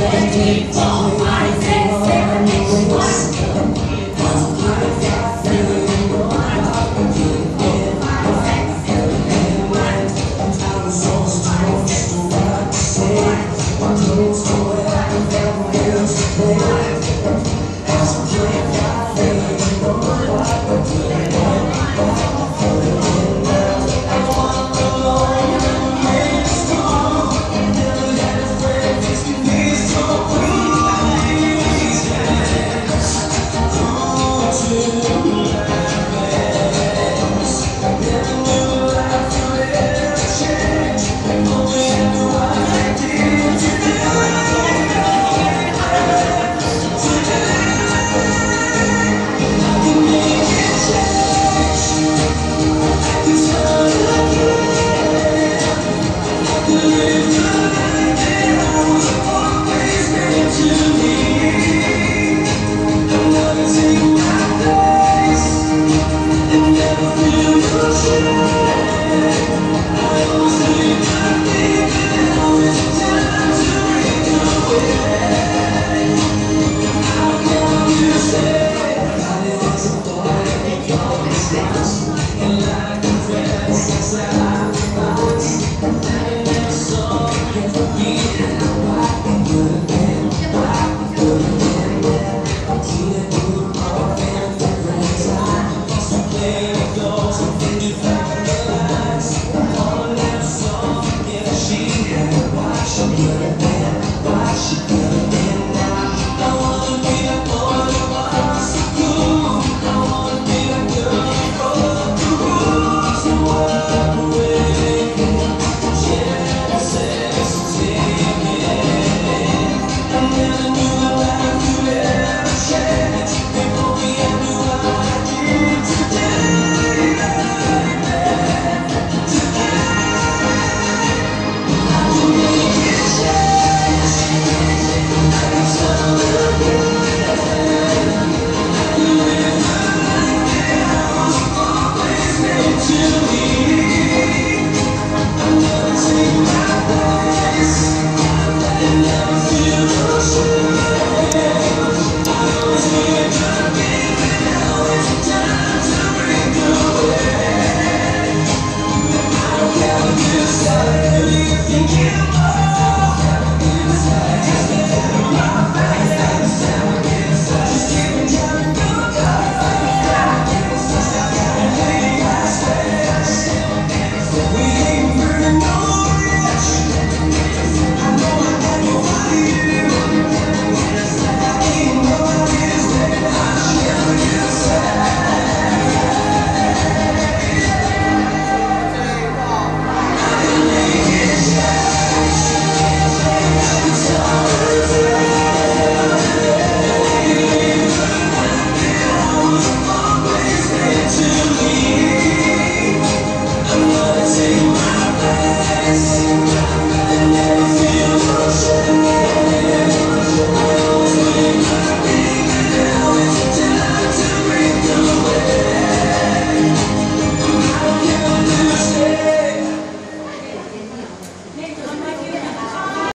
It's Thank you.